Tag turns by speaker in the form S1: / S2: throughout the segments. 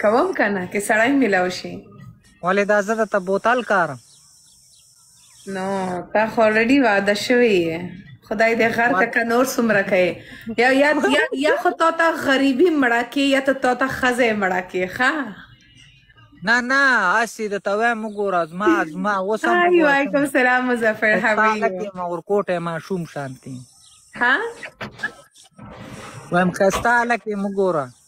S1: کوم کنه که سړی ملاو شي
S2: ولې دا زه درته بوتل کارم
S1: نو تا خو الریډي واده شوی یې خدای دې غر ته که نور څومره کوي یا یا یا یا خو تا ته غریبي مړه کې یا ته تا ته ښځه یې مړه کې ښه
S2: نه نه هسې د ته وایم وګوره زما زما اوس هم
S1: هاي وعلیکم سلام مظفر حبیب
S2: کې ما ورکوټه ماشوم شانتي
S1: ها
S2: وایم که
S1: ستا هلک یې وګوره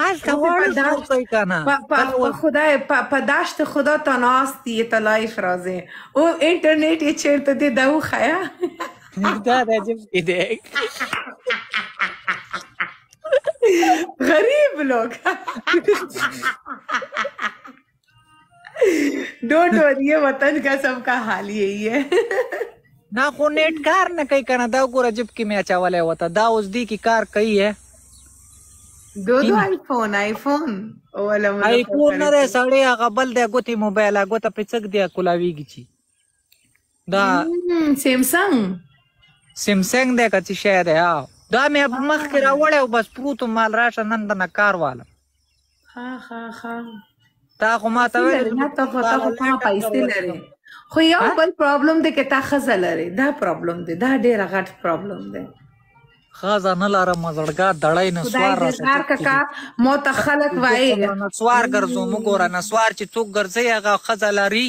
S2: هلته
S1: غواړو
S2: ژوند کوي کنه
S1: په خدای په دشت خدا تا ناست یه تا لایف راځي او انټرنیټ یې چیرته دی دا وخیا
S2: دا د عجب کې دی
S1: غریب لوګ ډونټ وری وطن کا سب کا حال یہی
S2: ہے نا خو نیټ کار نه کوي کنه دا ګوره جب کې مې اچولې وته دا اوس دی کې کار کوي ہے
S1: دو دو آیفون آیفون او ولا مو
S2: آیفون نه سړی هغه بل دی ګوتې موبایل هغه ته پڅک دی کولاویږي چی دا
S1: سیمسنګ
S2: سیمسنګ دی که څه شی دی او دا مې مخکې راوړی او بس پروت وم مال راشه نن دنه کار والم
S1: ښه ښه ښه
S2: تا خو ما ته ویل
S1: نه ته خو ته خو کومه پیسې لرې خو یو بل پرابلم دی که تا ښځه لرې دا پرابلم دی دا ډېره غټ پرابلم دی
S2: خزه نه لرم زړګا دړای نه سوار را
S1: سره کاکا مو ته خلق
S2: وای نه
S1: سوار ګرځو مو ګور
S2: نه سوار چې څوک ګرځي هغه خزه لري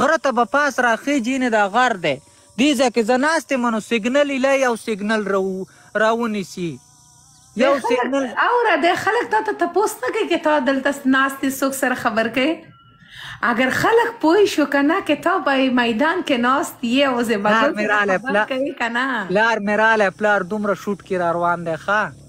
S2: غره ته به پاس راخېژي یعنې دا غر دی دې ځای کې زه ناست یم نو سیګنل ایله یو سیګنل راونیسي یو سیګنل
S1: اوره د خلک تا ته تپوس نه کوي که تا دلته ناست یې څوک سره خبر کوي اگر خلک پوه شو که نه که تا به میدان کې ناست یې
S2: او زه به
S1: خبر کوي که نه
S2: پلار مې رالی پلار دومره شوټ کې را روان دی ښه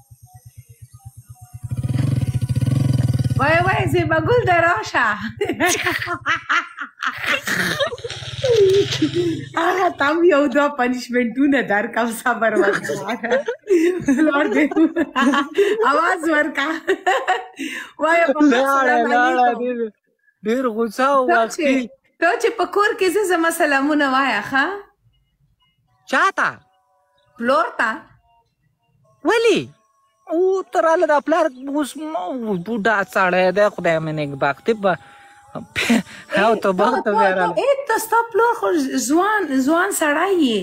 S1: وای وای زیبا ګل د راشه هغه تم یو دوه پنشمنټونه درکم صبر وکړه لور دې आवाज ورکا وای
S2: ډیر غوسه او واسکی
S1: ته چې په کور کې زه زما سلامونه وایا ښا
S2: چاته
S1: فلور ته
S2: ولی او تراله د پلار اوس بوډا سړی دی خدای مې نیکبخته به او ته به ته ویرا
S1: اې ته ستا پلار خو ځوان ځوان سړی یې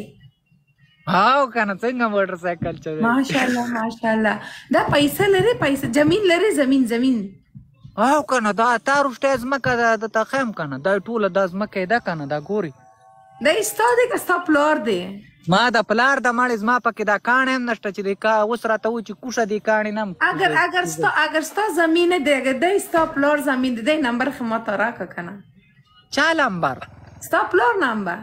S2: هاو کنه څنګه موټر سایکل چلوي
S1: ماشاءالله ماشاءالله دا پیسې لري پیسې زمين لري زمين زمين
S2: او کنه دا تا رښتیا ځمکه ده د تقیم کنه دا ټوله دا ځمکه ده کنه دا ګوري
S1: دا ستا دی که ستا پلار دی
S2: ما د پلار د مړې زما پکې دا کاڼی هم نشته چې دی کا اوس راته و چې کوشه دی کاڼی نه
S1: اگر اگر ستا اگر ستا زمین دی اگر دی ستا پلار زمین دی دی نمبر خو ما ته راکه کنه
S2: چا نمبر
S1: ستا پلار نمبر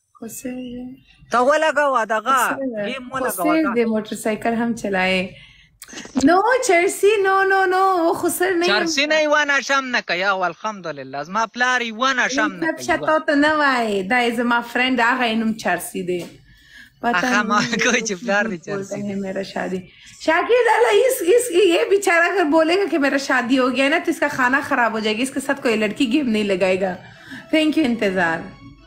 S2: ته ولګوه دغه ګیم ولګوه
S1: د موټر سایکل هم چلایې نو چرسی نو نو نو و خسر نه
S2: چرسی نه و نه شم نه که یا الحمدلله زما پلار و نه شم نه که
S1: شتا ته نه وای دا زما فرند هغه نوم چرسی دی پتہ
S2: ما کوئی چې پلار دی چرسی
S1: ہے میرا شادی شاکر اللہ اس اس یہ بیچارہ اگر بولے گا کہ میرا شادی ہو گیا نا تو اس کا کھانا خراب ہو جائے گا اس کے ساتھ کوئی لڑکی گیم نہیں لگائے گا تھینک یو انتظار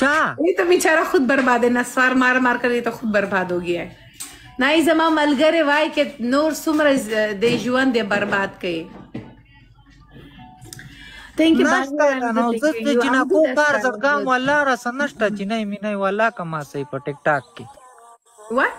S2: چا ای ته بیچاره
S1: خود
S2: برباد نسوار مار مار کړی ته خود برباد هو گیا نه ای زما
S1: ملګری وای کې
S2: نور څومره د
S1: ژوند دی برباد کړي ثانک یو
S2: نشته نو زه د
S1: جنکو
S2: کار زړګام والله را سنشته چې نه مینه والله کما سي په ټیک ټاک کې
S1: واټ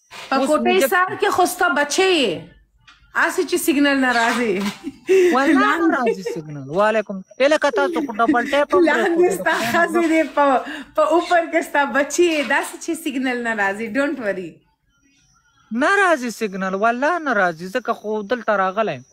S1: په
S2: کوټه سر کې
S1: خوستا بچي اسی چې سیګنل ناراضي
S2: والله ناراضي سیګنل وعلیکم اله کتا ته کو ډبل ټیپ
S1: لاندې ستا خزې دې په په اوپر کې ستا بچي داس چې سیګنل ناراضي ډونټ وری
S2: ناراضي سیګنل والله ناراضي زکه خو دلته راغلی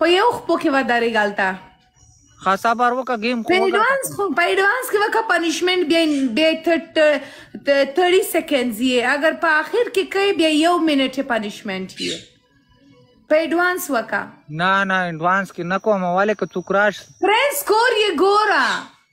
S2: په یو خپو کې ودرېږه هلته ښه صبر وکړه ګیم خو په اډوانس خو
S1: په اډوانس کې وکړه پنیشمنټ بیا بیا تړي سیکنډز یې اگر په آخر کې کوي بیا یو منټ یې پنیشمنټ یې په اډوانس وکړه
S2: نه نه اډوانس کې نه کوم ولې که څوک راشي
S1: فرینډ سکور یې
S2: ګوره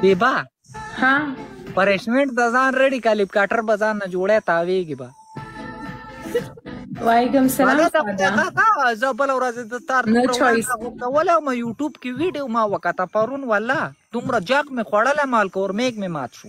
S2: بیبا ها پریشمنټ د
S1: ځان
S2: ریډي کالیپ کاټر به ځان نه جوړه تاویږي با
S1: وعلیکم سلام
S2: زه بل ورځ د تار
S1: نه چويس
S2: کوله ما یوټیوب کې ویډیو ما وکړه پرون ولا دومره جاک می خوړله مال کور میګ می مات شو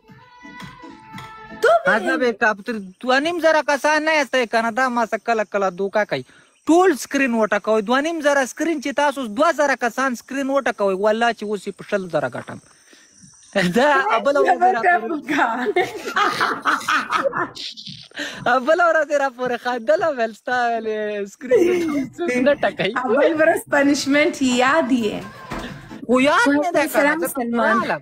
S2: هغه به کاپتر دوه نیم زره کسان نه یاستئ که نه دا ما څه کله کله دوکه کوي ټول سکرین وټکوئ دوه نیم زره سکرین چې تاسو دوه زره کسان سکرین وټکوئ والله چې اوس یې په شل زره ګټم دا بله ورځ را بله ورځ را پورې خندله ویل ستا سکرین نه ټکوي
S1: اول ورځ پنشمنټ یاد یې
S2: خو یاد مې ده که نه